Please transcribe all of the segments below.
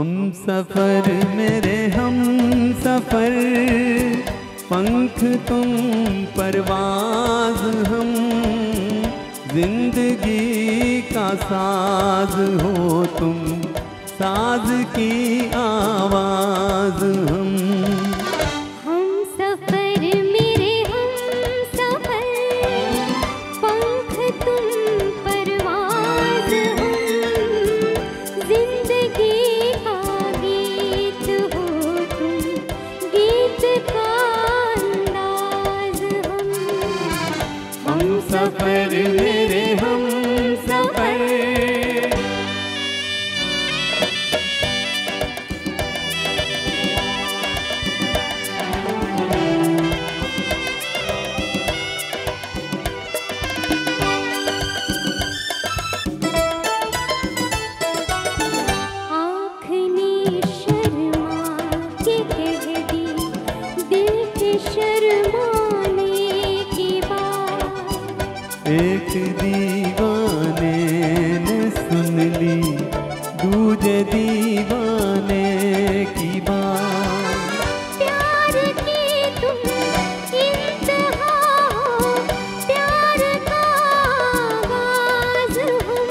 हम सफ़र मेरे हम सफ़र, पंख तुम परवाज हम। ज़िंदगी का साज हो तुम, साज की आवाज़ हम। एक दीवाने ने सुन ली दूजे दीवाने की बात। प्यार की तुम इंतहा हो प्यार का आगाज़ हम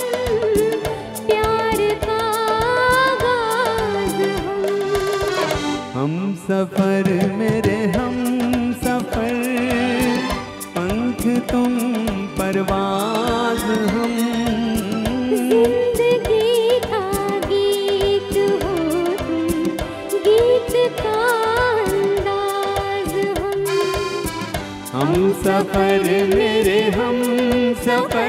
प्यार का आगाज़ हम। हम सफ़र मेरे हम सफ़र पंख तुम परवाज हम। गीत गीत हम सफ़र मेरे हम सफ़र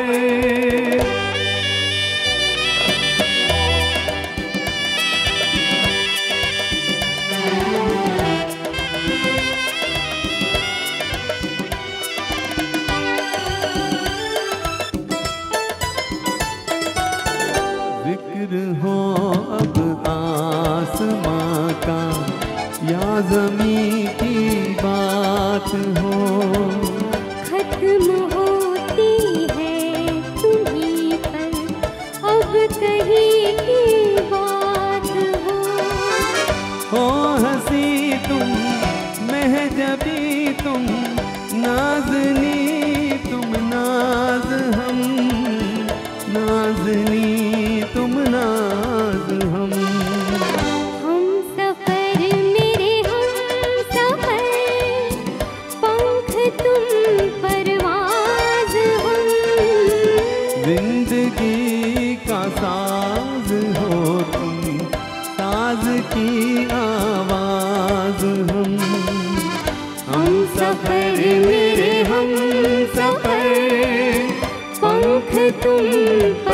या जमी की बात हो। खत्म होती है तुम्हीं पर अब कहीं की बात हो। हँसी तुम महजबी तुम नाजनी तुम नाज हम नाजनी सफ़र मेरे हम सफ़र पंख तुम